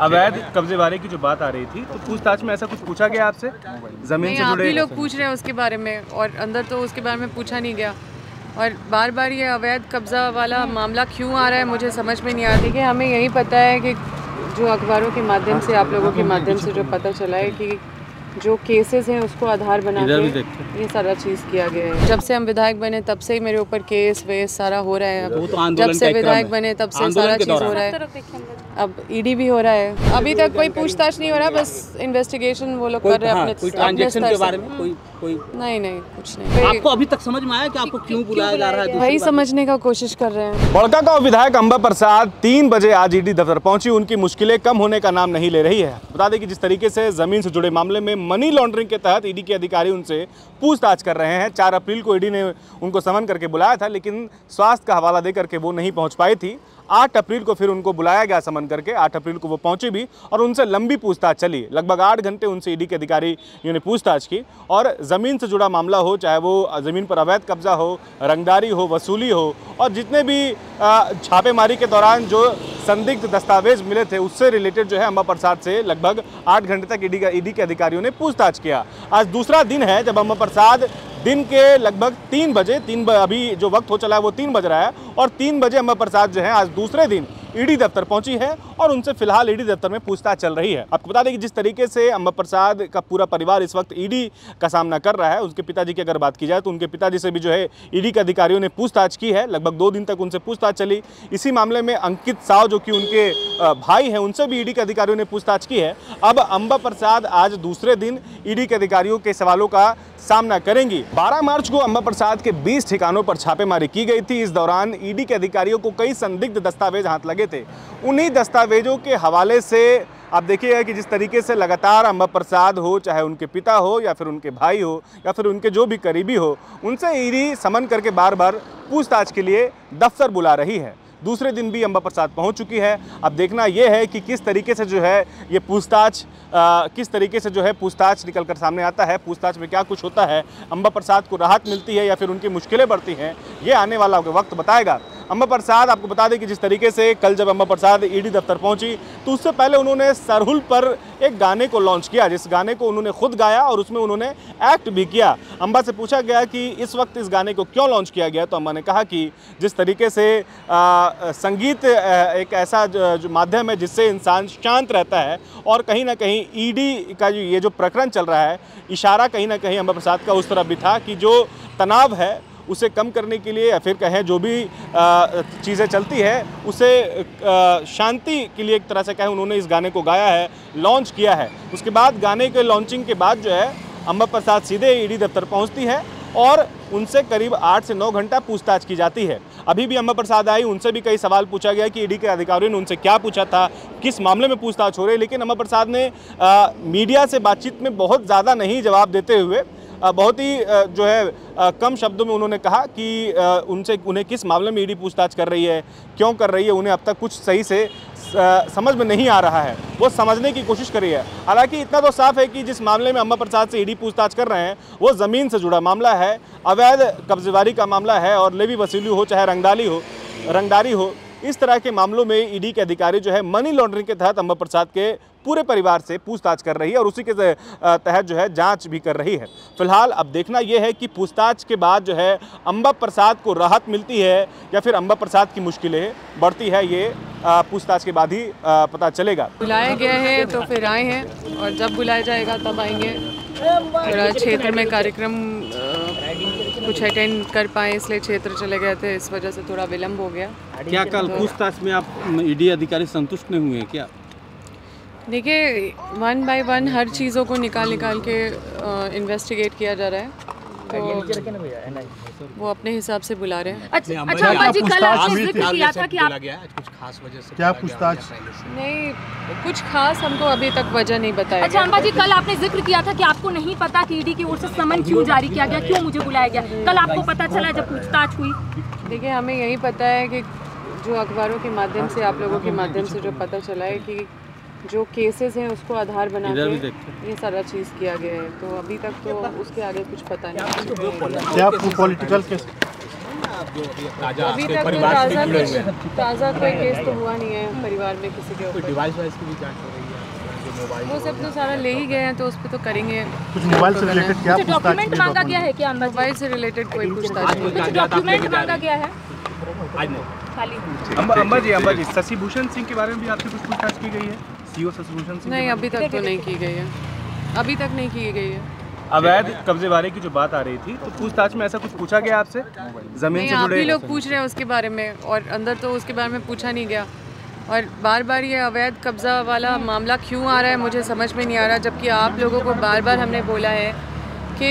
अवैध कब्जे कब्जेबारी की जो बात आ रही थी तो पूछताछ में ऐसा कुछ पूछा गया आपसे? ज़मीन से आप जुड़े ही लोग पूछ रहे हैं उसके बारे में और अंदर तो उसके बारे में पूछा नहीं गया। और बार बार ये अवैध कब्ज़ा वाला मामला क्यों आ रहा है मुझे समझ में नहीं आ रही। कि हमें यही पता है कि जो अखबारों के माध्यम से आप लोगों के माध्यम से जो पता चला है कि जो केसेस हैं उसको आधार बना के ये सारा चीज़ किया गया है। जब से हम विधायक बने तब से ही मेरे ऊपर केस वेस सारा हो रहा है। अब जब से विधायक बने तब से सारा चीज़ हो रहा है। अब ईडी भी हो रहा है। अभी तक कोई पूछताछ नहीं हो रहा बस इन्वेस्टिगेशन वो लोग कर रहे हैं अपने अपने स्तर से। कोई कोई नहीं नहीं कुछ नहीं। आपको अभी तक समझ में आया कि आपको क्यों बुलाया जा रहा है वही समझने का कोशिश कर रहे हैं। बड़का गाँव विधायक अंबा प्रसाद तीन बजे आज ईडी दफ्तर पहुँची। उनकी मुश्किलें कम होने का नाम नहीं ले रही है। बता दें कि जिस तरीके से ज़मीन से जुड़े मामले में मनी लॉन्ड्रिंग के तहत ईडी के अधिकारी उनसे पूछताछ कर रहे हैं। चार अप्रैल को ईडी ने उनको समन करके बुलाया था लेकिन स्वास्थ्य का हवाला दे करके वो नहीं पहुँच पाई थी। आठ अप्रैल को फिर उनको बुलाया गया समन करके, आठ अप्रैल को वो पहुँचे भी और उनसे लंबी पूछताछ चली। लगभग आठ घंटे उनसे ईडी के अधिकारी ने पूछताछ की और ज़मीन से जुड़ा मामला हो, चाहे वो ज़मीन पर अवैध कब्जा हो, रंगदारी हो, वसूली हो और जितने भी छापेमारी के दौरान जो संदिग्ध दस्तावेज़ मिले थे, उससे रिलेटेड जो है अम्बा प्रसाद से लगभग आठ घंटे तक ईडी का, ईडी के अधिकारियों ने पूछताछ किया। आज दूसरा दिन है जब अम्बा प्रसाद दिन के लगभग तीन बजे तीन ब, अभी जो वक्त हो चला है वो तीन बज रहा है और तीन बजे अम्बा प्रसाद जो है आज दूसरे दिन ईडी दफ्तर पहुँची है और उनसे फ़िलहाल ईडी दफ्तर में पूछताछ चल रही है। आपको बता दें कि जिस तरीके से अम्बा प्रसाद का पूरा परिवार इस वक्त ईडी का सामना कर रहा है, उसके पिताजी की अगर बात की जाए तो उनके पिताजी से भी जो है ईडी के अधिकारियों ने पूछताछ की है। लगभग दो दिन तक उनसे पूछताछ चली। इसी मामले में अंकित साव, जो कि उनके भाई हैं, उनसे भी ईडी के अधिकारियों ने पूछताछ की है। अब अम्बा प्रसाद आज दूसरे दिन ईडी के अधिकारियों के सवालों का सामना करेंगी। 12 मार्च को अम्बा प्रसाद के 20 ठिकानों पर छापेमारी की गई थी। इस दौरान ईडी के अधिकारियों को कई संदिग्ध दस्तावेज़ हाथ लगे थे। उन्हीं दस्तावेजों के हवाले से आप देखिएगा कि जिस तरीके से लगातार अम्बा प्रसाद हो, चाहे उनके पिता हो या फिर उनके भाई हो या फिर उनके जो भी करीबी हो, उनसे ईडी समन करके बार बार पूछताछ के लिए दफ्तर बुला रही है। दूसरे दिन भी अम्बा प्रसाद पहुँच चुकी है। अब देखना यह है कि किस तरीके से जो है ये पूछताछ किस तरीके से जो है पूछताछ निकल कर सामने आता है, पूछताछ में क्या कुछ होता है अम्बा प्रसाद को राहत मिलती है या फिर उनकी मुश्किलें बढ़ती हैं, ये आने वाला वक्त बताएगा। अम्बा प्रसाद आपको बता दें कि जिस तरीके से कल जब अम्बा प्रसाद ईडी दफ्तर पहुँची तो उससे पहले उन्होंने सरहुल पर एक गाने को लॉन्च किया जिस गाने को उन्होंने खुद गाया और उसमें उन्होंने एक्ट भी किया। अम्बा से पूछा गया कि इस वक्त इस गाने को क्यों लॉन्च किया गया तो अम्बा ने कहा कि जिस तरीके से आ, संगीत एक ऐसा माध्यम है जिससे इंसान शांत रहता है और कहीं ना कहीं ईडी का जो ये जो प्रकरण चल रहा है इशारा कहीं ना कहीं अम्बा प्रसाद का उस तरफ़ भी था कि जो तनाव है उसे कम करने के लिए या फिर कहें जो भी चीज़ें चलती है उसे शांति के लिए एक तरह से कहें उन्होंने इस गाने को गाया है लॉन्च किया है। उसके बाद गाने के लॉन्चिंग के बाद जो है अम्बा प्रसाद सीधे ईडी दफ्तर पहुँचती है और उनसे करीब आठ से नौ घंटा पूछताछ की जाती है। अभी भी अम्बा प्रसाद आई उनसे भी कई सवाल पूछा गया कि ईडी के अधिकारियों ने उनसे क्या पूछा था किस मामले में पूछताछ हो रही है लेकिन अम्बा प्रसाद ने आ, मीडिया से बातचीत में बहुत ज़्यादा नहीं जवाब देते हुए बहुत ही जो है कम शब्दों में उन्होंने कहा कि उनसे, उन्हें किस मामले में ईडी पूछताछ कर रही है, क्यों कर रही है, उन्हें अब तक कुछ सही से समझ में नहीं आ रहा है। वो समझने की कोशिश कर रही है। हालाँकि इतना तो साफ़ है कि जिस मामले में अम्मा प्रसाद से ईडी पूछताछ कर रहे हैं, वो ज़मीन से जुड़ा मामला है। अवैध कब्जेवारी का मामला है और लेवी वसूली हो, चाहे रंगदाली हो, रंगदारी हो इस तरह के मामलों में ईडी के अधिकारी जो है मनी लॉन्ड्रिंग के तहत अम्बा प्रसाद के पूरे परिवार से पूछताछ कर रही है और उसी के तहत जो है जाँच भी कर रही है। फ़िलहाल अब देखना यह है कि पूछताछ के बाद जो है अम्बा प्रसाद को राहत मिलती है या फिर अम्बा प्रसाद की मुश्किलें बढ़ती है, ये पूछताछ के बाद ही पता चलेगा। बुलाया गया है तो फिर आए हैं और जब बुलाया जाएगा तब आएँगे। क्षेत्र में कार्यक्रम कुछ अटेंड कर पाए इसलिए क्षेत्र चले गए थे इस वजह से थोड़ा विलम्ब हो गया। क्या कल तो पूछताछ में आप ईडी अधिकारी संतुष्ट नहीं हुए क्या? देखिए वन बाय वन हर चीज़ों को निकाल निकाल के इन्वेस्टिगेट किया जा रहा है। तो वो अपने हिसाब से बुला रहे हैं। अच्छा अच्छा जी कल आपने ज़िक्र किया था कि आप कुछ खास वजह से क्या पूछताछ? नहीं कुछ खास हमको अभी तक वजह नहीं बताया अच्छा अम्बा जी कल आपने ज़िक्र किया था कि आपको नहीं पता कि ईडी की ओर से समन क्यों जारी किया गया क्यों मुझे बुलाया गया? कल आपको पता चला जब पूछताछ हुई। देखिए हमें यही पता है कि जो अखबारों के माध्यम से आप लोगों के माध्यम से जो पता चला है कि जो केसेस हैं उसको आधार बना के ये सारा चीज़ किया गया है। तो अभी तक तो उसके आगे कुछ पता नहीं क्या पॉलिटिकल केस अभी तक तो ताज़ा जुड़े हुए हैं। कुछ ताज़ा कोई केस तो हुआ नहीं है परिवार में किसी के कोई ऊपर। डिवाइस वाइस की भी जाँच हो रही है? जो मोबाइल वो सब तो सारा ले ही गए हैं तो उस पर तो करेंगे। कुछ मोबाइल से रिलेटेड क्या कुछ डॉक्यूमेंट मांगा गया है क्या मोबाइल से रिलेटेड कोई पूछताछ कुछ डॉक्यूमेंट मांगा गया है? आज नहीं। खाली। अम्बा अम्बा जी अम्बा जी शशि भूषण सिंह के बारे में भी आपसे कुछ पूछताछ की गई है? नहीं अभी तक तो नहीं की गई है। अभी तक नहीं की गई है। अवैध कब्जे बारे की जो बात आ रही थी तो पूछताछ में ऐसा कुछ पूछा गया आपसे? ज़मीन से आप जुड़े ही लोग पूछ रहे हैं उसके बारे में और अंदर तो उसके बारे में पूछा नहीं गया। और बार बार ये अवैध कब्जा वाला मामला क्यों आ रहा है मुझे समझ में नहीं आ रहा जबकि आप लोगों को बार बार हमने बोला है कि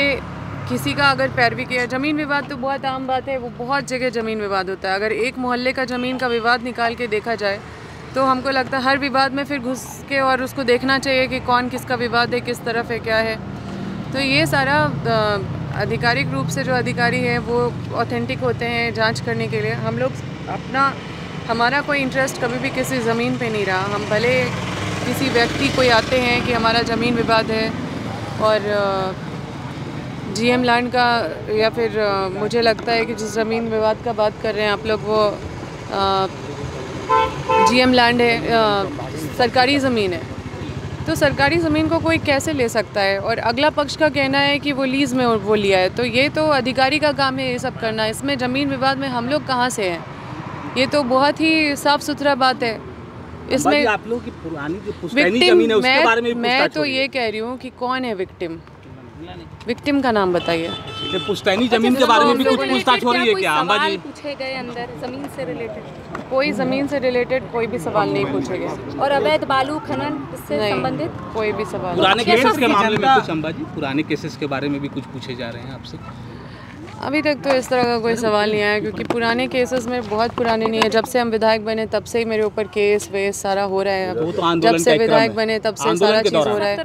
किसी का अगर पैरवी किया ज़मीन विवाद तो बहुत आम बात है वो बहुत जगह ज़मीन विवाद होता है। अगर एक मोहल्ले का ज़मीन का विवाद निकाल के देखा जाए तो हमको लगता है हर विवाद में फिर घुस के और उसको देखना चाहिए कि कौन किसका विवाद है, किस तरफ़ है, क्या है। तो ये सारा आधिकारिक रूप से जो अधिकारी हैं, वो ऑथेंटिक होते हैं जाँच करने के लिए। हम लोग अपना, हमारा कोई इंटरेस्ट कभी भी किसी ज़मीन पे नहीं रहा। हम भले किसी व्यक्ति कोई आते हैं कि हमारा ज़मीन विवाद है और जीएम लैंड का या फिर मुझे लगता है कि जिस ज़मीन विवाद का बात कर रहे हैं आप लोग, वो जीएम लैंड है अ, सरकारी ज़मीन है। तो सरकारी ज़मीन को कोई कैसे ले सकता है? और अगला पक्ष का कहना है कि वो लीज़ में वो लिया है। तो ये तो अधिकारी का काम है ये सब करना। इसमें ज़मीन विवाद में हम लोग कहाँ से हैं? ये तो बहुत ही साफ़ सुथरा बात है। इसमें आप लोगों की पुरानी जो पुश्तैनी ज़मीन है उसके मैं बारे में मैं तो। ये कह रही हूँ कि कौन है विक्टिम? विक्टिम का नाम बताइए। पुश्तैनी ज़मीन के बारे में भी कुछ पूछताछ हो रही है कोई क्या? अम्बा जी पूछे गए अंदर ज़मीन से रिलेटेड कोई ज़मीन से रिलेटेड कोई भी सवाल नहीं पूछे गए। और अवैध बालू खनन इससे नहीं संबंधित? कोई भी सवाल पुराने केसेस के मामले में कुछ अम्बा जी पुराने केसेस के बारे में भी कुछ पूछे जा रहे हैं आपसे? अभी तक तो इस तरह का कोई सवाल नहीं आया क्योंकि पुराने केसेस में बहुत पुराने नहीं है। जब से हम विधायक बने तब से ही मेरे ऊपर केस वेस सारा हो रहा है। वो तो जब से विधायक बने तब से सारा चीज़ हो रहा है।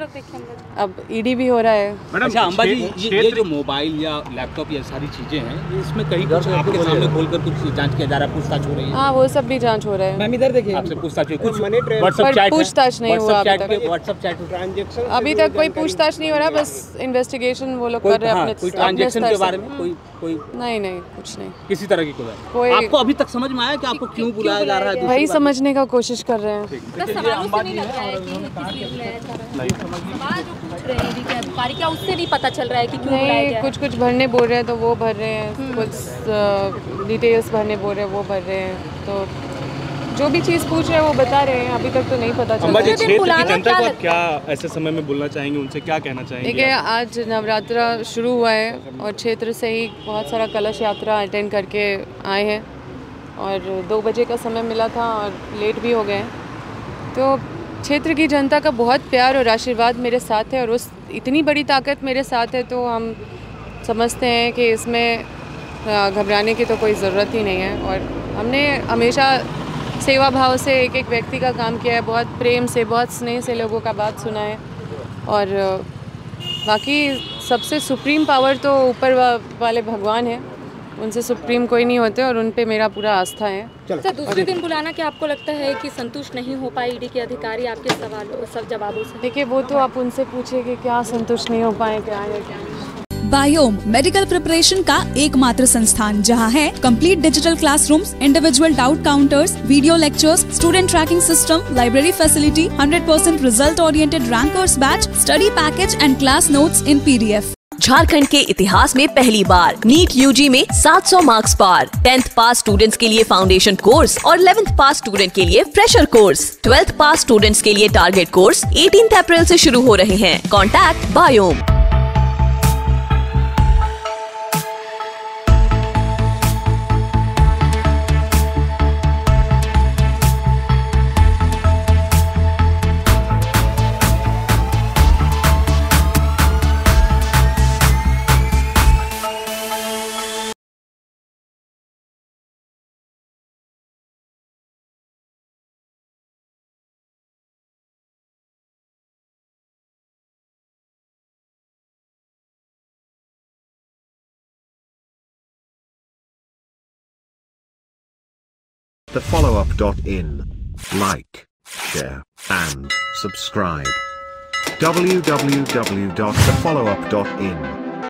अब ईडी भी हो रहा है। अच्छा अम्बा जी ये, ये जो मोबाइल या लैपटॉप या सारी चीज़ें हैं इसमें कहीं कुछ आपके सामने खोलकर कुछ जाँच किया जा रहा है पूछताछ हो रही है? हाँ वो सब भी जाँच हो रहा है। मैम इधर देखिए। आपसे पूछताछ हुई। कुछ व्हाट्सएप चैट पूछताछ नहीं हुआ अभी व्हाट्सएप चैट तक। व्हाट्सएप चैट ट्रांजेक्शन अभी तक कोई पूछताछ नहीं हो रहा बस इन्वेस्टिगेशन वो लोग कर रहे हैं हाँ, अपने कोई ट्रांजेक्शन के बारे में? कोई कोई नहीं नहीं कुछ नहीं। किसी तरह की कोई कोई- आपको अभी तक समझ में आया कि आपको क्यों बुलाया जा रहा है वही समझने का कोशिश कर रहे हैं। क्या उससे नहीं पता चल रहा है कि क्यों नहीं है? कुछ कुछ भरने बोल रहे हैं तो वो भर रहे हैं। कुछ डिटेल्स भरने बोल रहे हैं वो भर रहे हैं। तो जो भी चीज़ पूछ रहे हैं वो बता रहे हैं। अभी तक तो नहीं पता चल। रहा है क्षेत्र की जनता क्या को क्या ऐसे समय में बोलना चाहेंगे? उनसे क्या कहना चाहेंगे? देखिए? आज नवरात्रा शुरू हुआ है और क्षेत्र से ही बहुत सारा कलश यात्रा अटेंड करके आए हैं। और दो बजे का समय मिला था और लेट भी हो गए तो क्षेत्र की जनता का बहुत प्यार और आशीर्वाद मेरे साथ है और उस इतनी बड़ी ताकत मेरे साथ है तो हम समझते हैं कि इसमें घबराने की तो कोई ज़रूरत ही नहीं है। और हमने हमेशा सेवा भाव से एक एक व्यक्ति का काम किया है बहुत प्रेम से बहुत स्नेह से लोगों का बात सुना है। और बाकी सबसे सुप्रीम पावर तो ऊपर वा, वाले भगवान हैं। उनसे सुप्रीम कोई नहीं होते और उन पे मेरा पूरा आस्था है। अच्छा दूसरे दिन बुलाना क्या आपको लगता है कि संतुष्ट नहीं हो पाए ईडी के अधिकारी आपके सवालों सब जवाबों से? देखिए वो तो आप उनसे पूछे कि क्या संतुष्ट नहीं हो पाए क्या है क्या बायोम मेडिकल प्रिपरेशन का एकमात्र संस्थान जहाँ है complete digital classrooms, individual doubt counters, video lectures, student tracking system, library facility, 100% result oriented rankers batch, study package and class notes in PDF Jharkhand के इतिहास में पहली बार, नीट यूजी में 700 मार्क्स पार टेंथ पास स्टूडेंट्स के लिए foundation course और 11th पास स्टूडेंट के लिए fresher course twelfth pass students के लिए टारगेट कोर्स 18 अप्रैल से शुरू हो रहे हैं. कॉन्टैक्ट बायोम The follow up.in. Like, share, and subscribe. www.thefollowup.in